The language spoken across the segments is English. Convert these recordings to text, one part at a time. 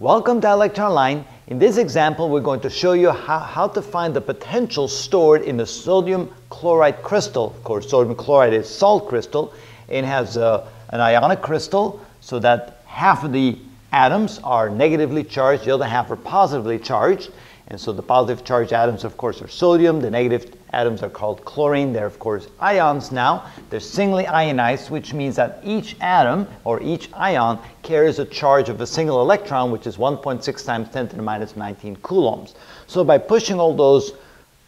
Welcome to ilectureonline. In this example, we're going to show you how, how to find the potential stored in the sodium chloride crystal. Of course, sodium chloride is salt crystal and has uh, an ionic crystal so that half of the atoms are negatively charged, the other half are positively charged. And so the positive charged atoms, of course, are sodium. The negative atoms are called chlorine. They're, of course, ions now. They're singly ionized, which means that each atom or each ion carries a charge of a single electron, which is 1.6 times 10 to the minus 19 coulombs. So by pushing all those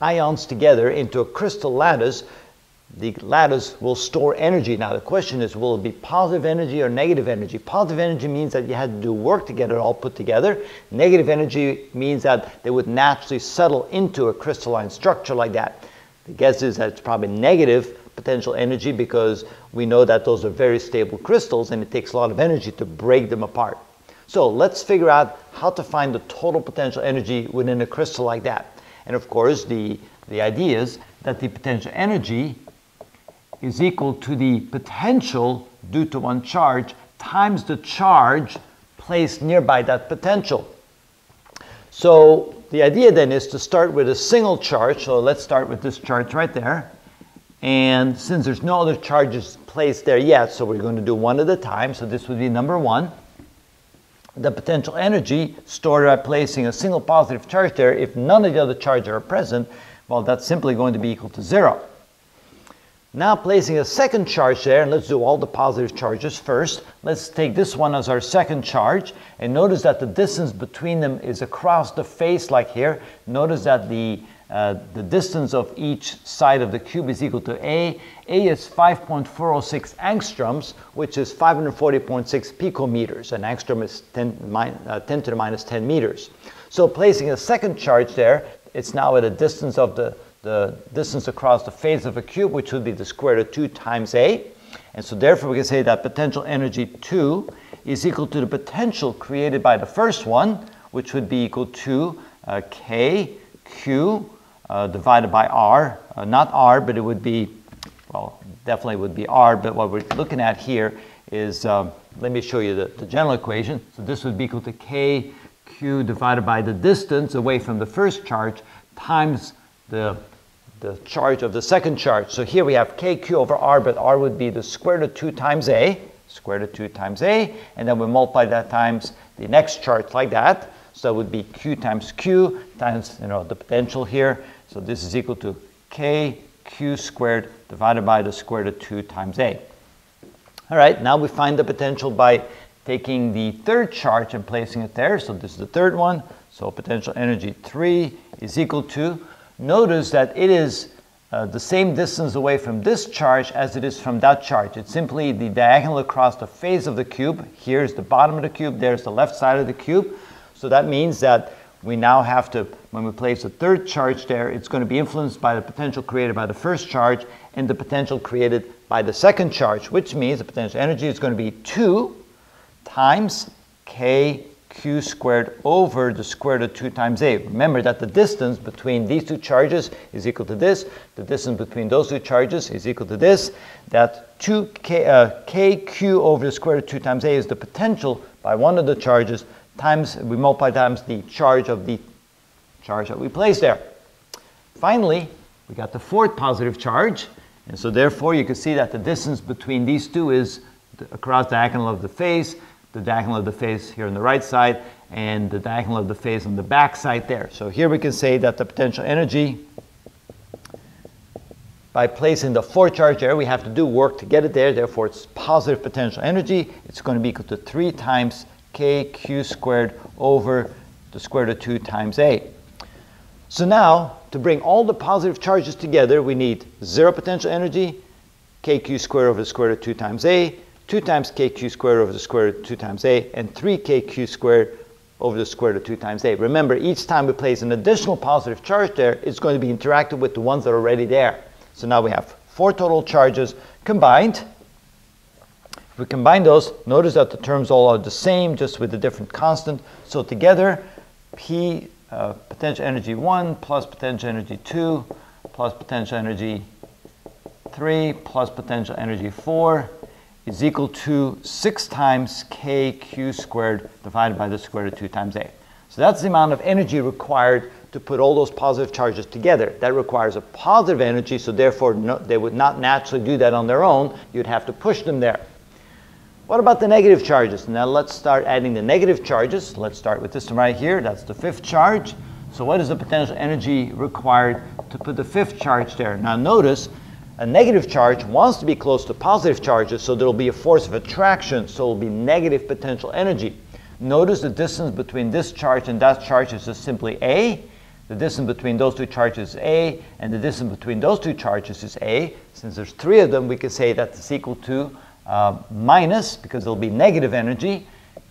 ions together into a crystal lattice, the lattice will store energy. Now the question is, will it be positive energy or negative energy? Positive energy means that you had to do work to get it all put together. Negative energy means that they would naturally settle into a crystalline structure like that. The guess is that it's probably negative potential energy because we know that those are very stable crystals and it takes a lot of energy to break them apart. So let's figure out how to find the total potential energy within a crystal like that. And of course, the, the idea is that the potential energy is equal to the potential due to one charge times the charge placed nearby that potential. So the idea then is to start with a single charge. So let's start with this charge right there. And since there's no other charges placed there yet, so we're going to do one at a time. So this would be number one. The potential energy stored by placing a single positive charge there, if none of the other charges are present, well, that's simply going to be equal to zero. Now placing a second charge there, and let's do all the positive charges first. Let's take this one as our second charge, and notice that the distance between them is across the face like here. Notice that the, uh, the distance of each side of the cube is equal to A. A is 5.406 angstroms, which is 540.6 picometers. An angstrom is 10, uh, 10 to the minus 10 meters. So placing a second charge there, it's now at a distance of the the distance across the face of a cube, which would be the square root of 2 times A. And so therefore we can say that potential energy 2 is equal to the potential created by the first one, which would be equal to uh, K, Q, uh, divided by R. Uh, not R, but it would be, well, definitely would be R, but what we're looking at here is, um, let me show you the, the general equation. So this would be equal to K, Q divided by the distance away from the first charge times the, the charge of the second charge. So here we have kq over r, but r would be the square root of 2 times a, square root of 2 times a, and then we multiply that times the next charge like that. So that would be q times q times you know the potential here. So this is equal to k q squared divided by the square root of 2 times a. All right, now we find the potential by taking the third charge and placing it there. So this is the third one. So potential energy 3 is equal to Notice that it is uh, the same distance away from this charge as it is from that charge. It's simply the diagonal across the face of the cube. Here's the bottom of the cube, there's the left side of the cube. So that means that we now have to, when we place a third charge there, it's going to be influenced by the potential created by the first charge and the potential created by the second charge, which means the potential energy is going to be 2 times k q squared over the square root of 2 times a. Remember that the distance between these two charges is equal to this. The distance between those two charges is equal to this. That 2k, uh, kq over the square root of 2 times a is the potential by one of the charges times, we multiply times the charge of the charge that we place there. Finally, we got the fourth positive charge. And so therefore you can see that the distance between these two is across the diagonal of the face the diagonal of the face here on the right side and the diagonal of the face on the back side there. So here we can say that the potential energy by placing the four charge there, we have to do work to get it there. Therefore, it's positive potential energy. It's going to be equal to 3 times kq squared over the square root of 2 times a. So now, to bring all the positive charges together, we need 0 potential energy, kq squared over the square root of 2 times a, 2 times kq squared over the square root of 2 times a, and 3kq squared over the square root of 2 times a. Remember, each time we place an additional positive charge there, it's going to be interacted with the ones that are already there. So now we have four total charges combined. If we combine those, notice that the terms all are the same, just with a different constant. So together, P uh, potential energy 1 plus potential energy 2 plus potential energy 3 plus potential energy 4 is equal to 6 times kq squared divided by the square root of 2 times a. So that's the amount of energy required to put all those positive charges together. That requires a positive energy, so therefore no, they would not naturally do that on their own. You'd have to push them there. What about the negative charges? Now let's start adding the negative charges. Let's start with this one right here. That's the fifth charge. So what is the potential energy required to put the fifth charge there? Now notice a negative charge wants to be close to positive charges, so there will be a force of attraction, so it will be negative potential energy. Notice the distance between this charge and that charge is just simply A. The distance between those two charges is A, and the distance between those two charges is A. Since there's three of them, we could say that it's equal to uh, minus, because there'll be negative energy,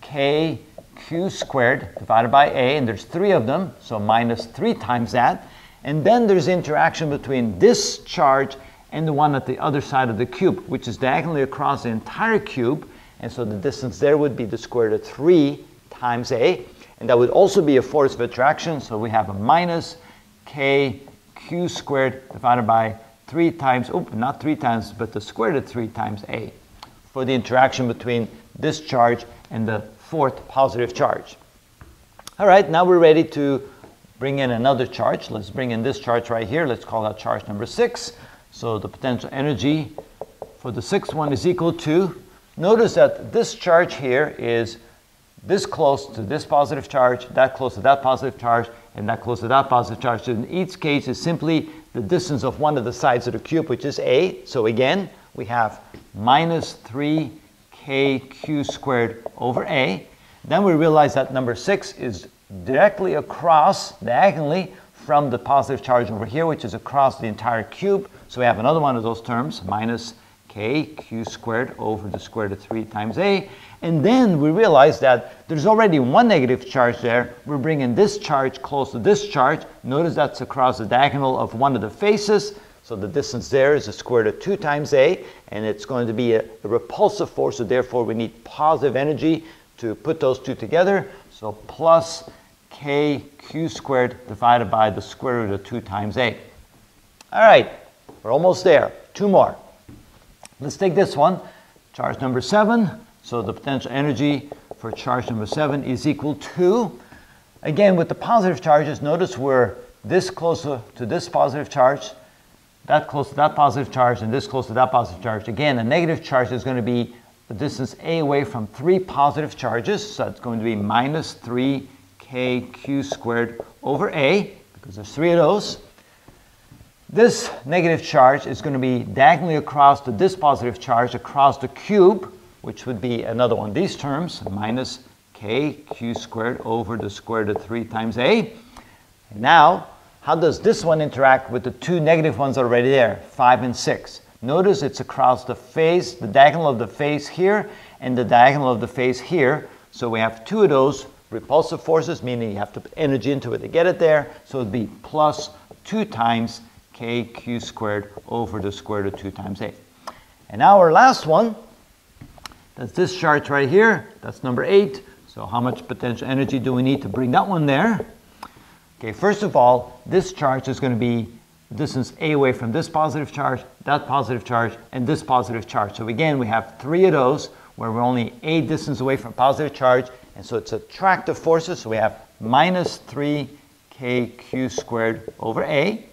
K q squared divided by A, and there's three of them, so minus three times that. And then there's interaction between this charge and the one at the other side of the cube, which is diagonally across the entire cube. And so the distance there would be the square root of 3 times a. And that would also be a force of attraction. So we have a minus k q squared divided by 3 times, oh, not 3 times, but the square root of 3 times a for the interaction between this charge and the fourth positive charge. All right, now we're ready to bring in another charge. Let's bring in this charge right here. Let's call that charge number 6. So the potential energy for the sixth one is equal to, notice that this charge here is this close to this positive charge, that close to that positive charge, and that close to that positive charge. So in each case is simply the distance of one of the sides of the cube, which is a. So again, we have minus 3kq squared over a. Then we realize that number 6 is directly across, diagonally, from the positive charge over here, which is across the entire cube. So we have another one of those terms, minus k q squared over the square root of 3 times a. And then we realize that there's already one negative charge there. We're bringing this charge close to this charge. Notice that's across the diagonal of one of the faces. So the distance there is the square root of 2 times a, and it's going to be a, a repulsive force, so therefore we need positive energy to put those two together. So plus k q squared divided by the square root of 2 times a. All right, we're almost there. Two more. Let's take this one, charge number 7. So the potential energy for charge number 7 is equal to, again with the positive charges, notice we're this closer to this positive charge, that close to that positive charge, and this close to that positive charge. Again, a negative charge is going to be the distance a away from three positive charges, so it's going to be minus 3 kq squared over a, because there's three of those. This negative charge is going to be diagonally across to this positive charge across the cube, which would be another one of these terms, minus kq squared over the square root of 3 times a. And now, how does this one interact with the two negative ones already there, 5 and 6? Notice it's across the face, the diagonal of the face here, and the diagonal of the face here. So we have two of those repulsive forces, meaning you have to put energy into it to get it there. So it'd be plus 2 times kq squared over the square root of 2 times a. And now our last one, that's this charge right here. That's number 8. So how much potential energy do we need to bring that one there? Okay, first of all, this charge is going to be distance a away from this positive charge, that positive charge, and this positive charge. So again, we have three of those where we're only a distance away from positive charge and so it's attractive forces. So we have minus 3kq squared over A.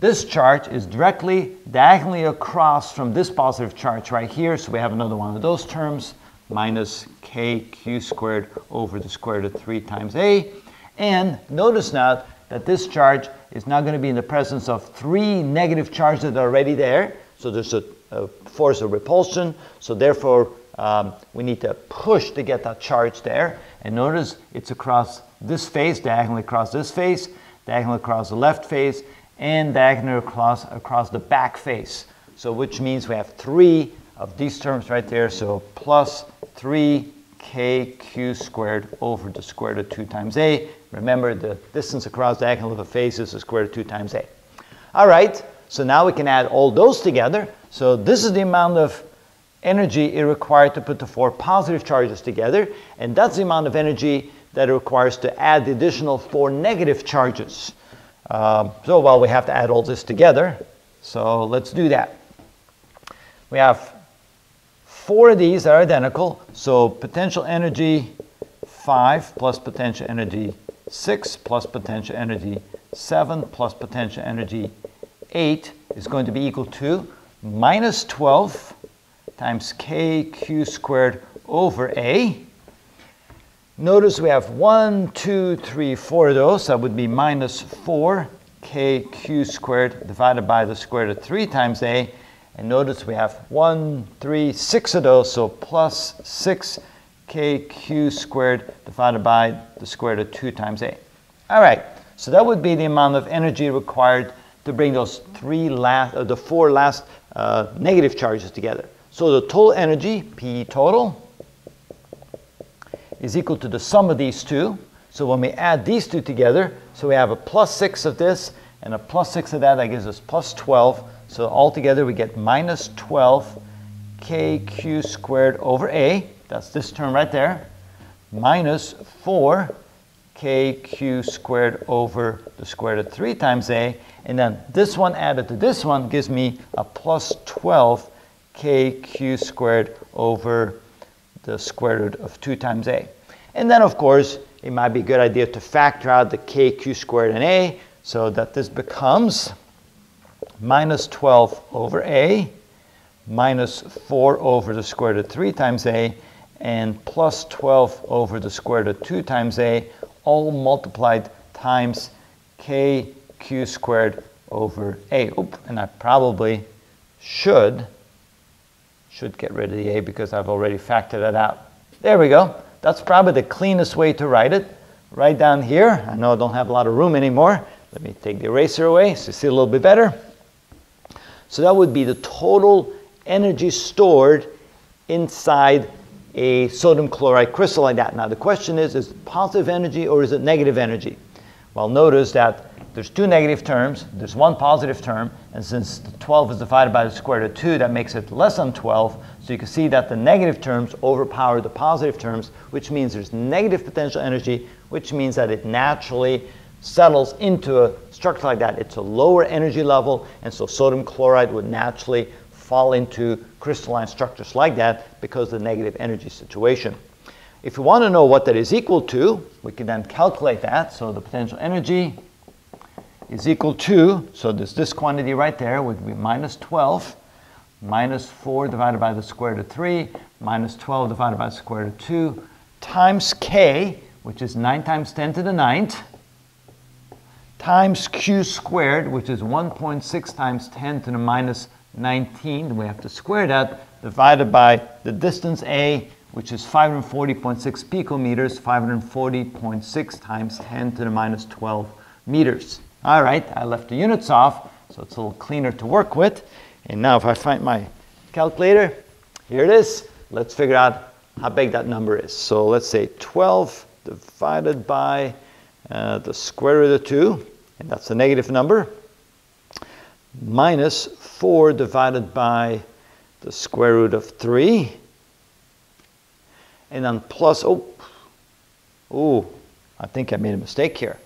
This charge is directly diagonally across from this positive charge right here. So we have another one of those terms, minus kq squared over the square root of 3 times A. And notice now that this charge is now going to be in the presence of three negative charges that are already there. So there's a, a force of repulsion. So therefore, um, we need to push to get that charge there. And notice it's across this face, diagonally across this face, diagonally across the left face, and diagonally across, across the back face. So which means we have three of these terms right there. So plus 3kq squared over the square root of 2 times a. Remember, the distance across the diagonal of a face is the square root of 2 times a. All right, so now we can add all those together. So this is the amount of energy it required to put the four positive charges together, and that's the amount of energy that it requires to add the additional four negative charges. Um, so, well, we have to add all this together. So let's do that. We have four of these are identical. So potential energy 5 plus potential energy 6 plus potential energy 7 plus potential energy 8 is going to be equal to minus 12 times kq squared over a. Notice we have 1, 2, 3, 4 of those. That would be minus 4 kq squared divided by the square root of 3 times a. And notice we have 1, 3, 6 of those, so plus 6 kq squared divided by the square root of 2 times a. All right, so that would be the amount of energy required to bring those three last, uh, the four last uh, negative charges together. So the total energy, P total, is equal to the sum of these two. So when we add these two together, so we have a plus 6 of this and a plus 6 of that, that gives us plus 12. So altogether we get minus 12 kq squared over a, that's this term right there, minus 4 kq squared over the square root of 3 times a, and then this one added to this one gives me a plus 12 kq squared over the square root of 2 times a. And then, of course, it might be a good idea to factor out the kq squared and a so that this becomes minus 12 over a minus 4 over the square root of 3 times a and plus 12 over the square root of 2 times a all multiplied times kq squared over a. Oop, and I probably should should get rid of the a because I've already factored it out. There we go. That's probably the cleanest way to write it. Right down here, I know I don't have a lot of room anymore. Let me take the eraser away so you see a little bit better. So that would be the total energy stored inside a sodium chloride crystal like that. Now the question is, is it positive energy or is it negative energy? Well, notice that there's two negative terms, there's one positive term, and since 12 is divided by the square root of 2, that makes it less than 12. So you can see that the negative terms overpower the positive terms, which means there's negative potential energy, which means that it naturally settles into a structure like that. It's a lower energy level, and so sodium chloride would naturally fall into crystalline structures like that because of the negative energy situation. If we want to know what that is equal to, we can then calculate that. So the potential energy is equal to, so there's this quantity right there would be minus 12, minus 4 divided by the square root of 3, minus 12 divided by the square root of 2, times k, which is 9 times 10 to the 9th, times q squared, which is 1.6 times 10 to the minus 19. We have to square that, divided by the distance a, which is 540.6 picometers, 540.6 times 10 to the minus 12 meters. All right, I left the units off, so it's a little cleaner to work with. And now if I find my calculator, here it is. Let's figure out how big that number is. So let's say 12 divided by uh, the square root of 2, and that's a negative number, minus 4 divided by the square root of 3, and then plus, oh, oh, I think I made a mistake here.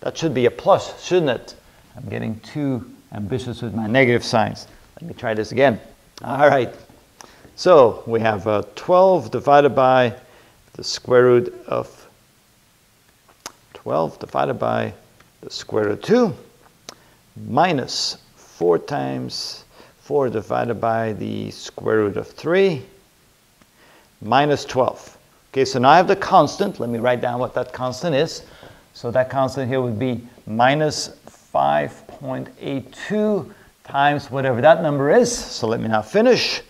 That should be a plus, shouldn't it? I'm getting too ambitious with my negative signs. Let me try this again. All right. So we have uh, 12 divided by the square root of 12 divided by the square root of 2 minus 4 times 4 divided by the square root of 3 minus 12. Okay, so now I have the constant. Let me write down what that constant is. So that constant here would be minus 5.82 times whatever that number is. So let me now finish.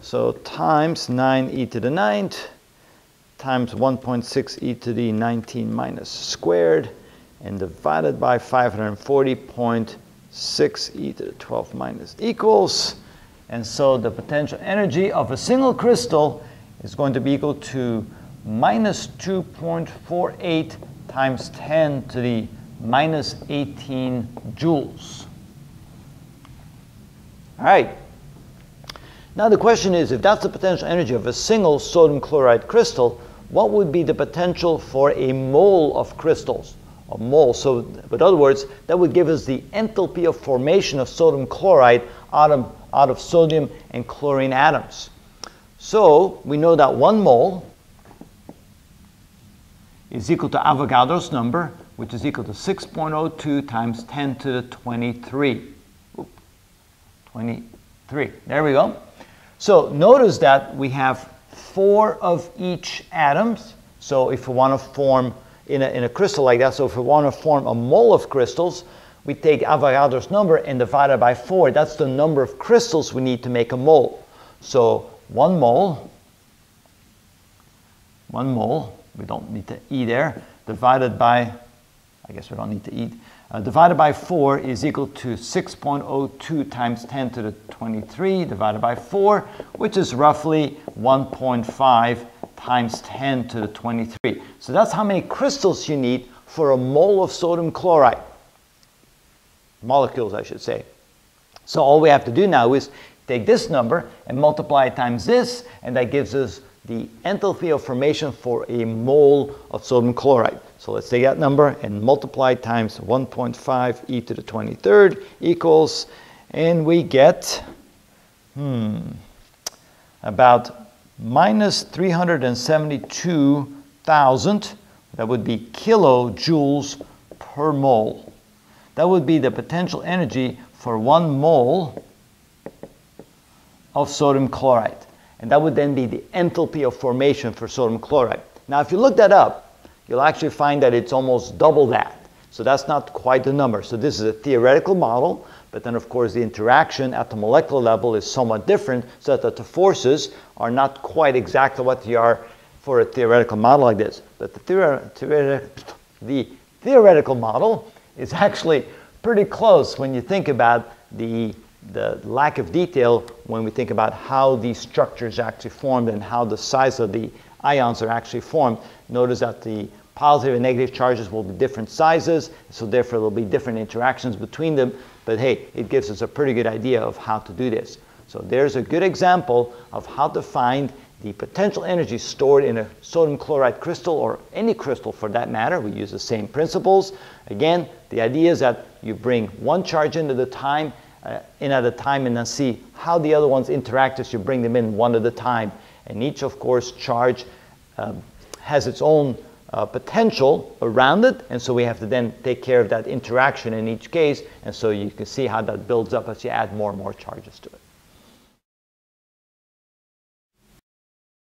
So times 9e to the 9th times 1.6 e to the 19 minus squared and divided by 540.6 e to the 12 minus equals. And so the potential energy of a single crystal is going to be equal to minus 2.48 times 10 to the minus 18 joules. All right. Now the question is, if that's the potential energy of a single sodium chloride crystal, what would be the potential for a mole of crystals? A mole, so in other words, that would give us the enthalpy of formation of sodium chloride out of, out of sodium and chlorine atoms. So we know that one mole is equal to Avogadro's number, which is equal to 6.02 times 10 to the 23. Oop, 23. There we go. So notice that we have four of each atoms. So if we want to form in a, in a crystal like that, so if we want to form a mole of crystals, we take Avogadro's number and divide it by four. That's the number of crystals we need to make a mole. So one mole, one mole we don't need to E there, divided by, I guess we don't need to E, uh, divided by 4 is equal to 6.02 times 10 to the 23 divided by 4, which is roughly 1.5 times 10 to the 23. So that's how many crystals you need for a mole of sodium chloride. Molecules, I should say. So all we have to do now is take this number and multiply it times this, and that gives us the enthalpy of formation for a mole of sodium chloride. So let's take that number and multiply times 1.5 e to the 23rd equals, and we get, hmm, about minus 372,000, that would be kilojoules per mole. That would be the potential energy for one mole of sodium chloride. And that would then be the enthalpy of formation for sodium chloride. Now, if you look that up, you'll actually find that it's almost double that. So that's not quite the number. So this is a theoretical model, but then of course the interaction at the molecular level is somewhat different so that the forces are not quite exactly what they are for a theoretical model like this. But the, theori theori the theoretical model is actually pretty close when you think about the the lack of detail when we think about how these structures actually formed and how the size of the ions are actually formed. Notice that the positive and negative charges will be different sizes, so therefore there'll be different interactions between them. But hey, it gives us a pretty good idea of how to do this. So there's a good example of how to find the potential energy stored in a sodium chloride crystal or any crystal for that matter. We use the same principles. Again, the idea is that you bring one charge into the time uh, in at a time and then see how the other ones interact as you bring them in one at a time. And each, of course, charge um, has its own uh, potential around it, and so we have to then take care of that interaction in each case, and so you can see how that builds up as you add more and more charges to it.